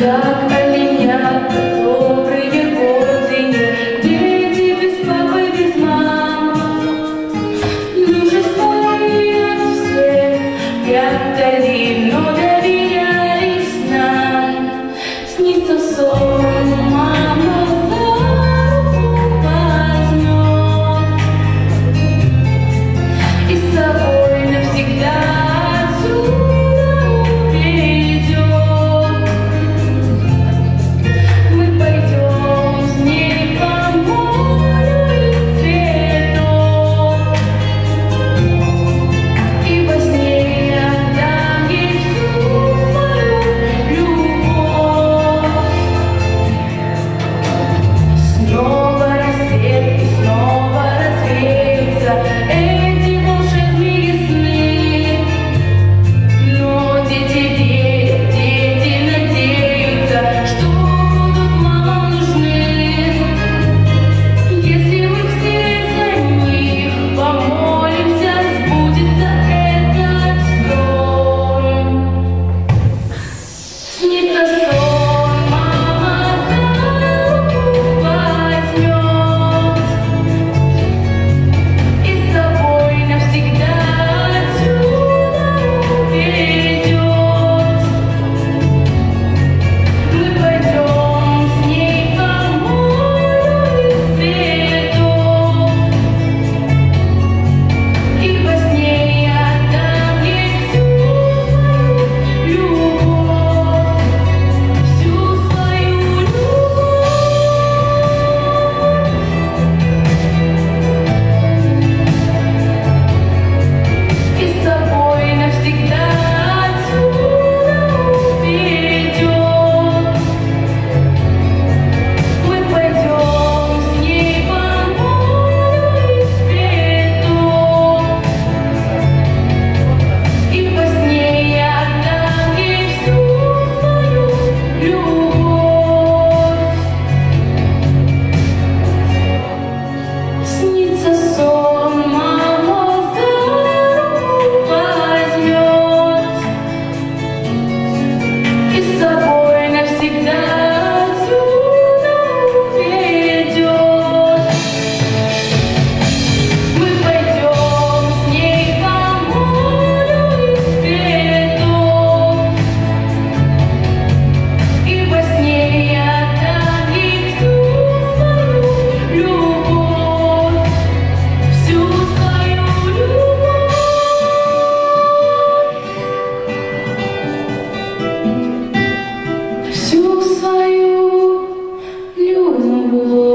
God. amor.